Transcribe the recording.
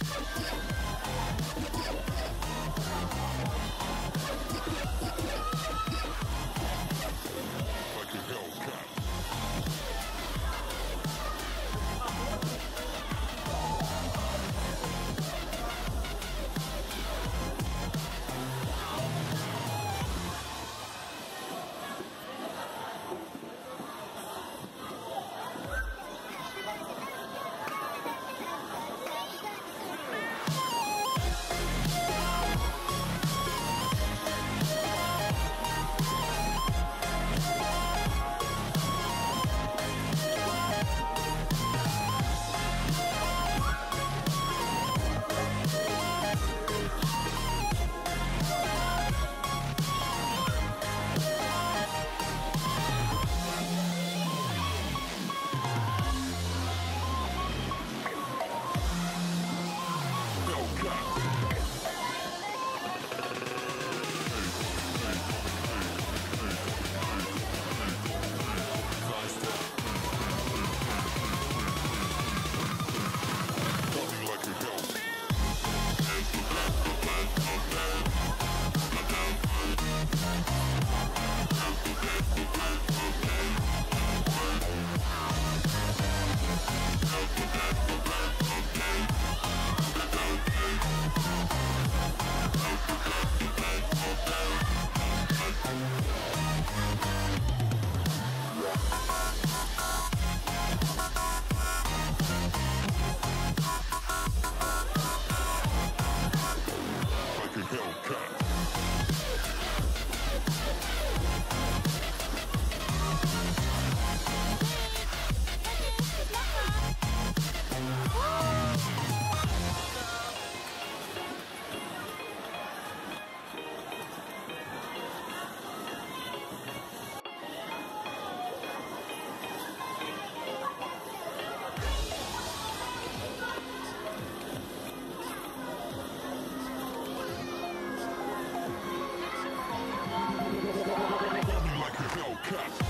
やった! cut.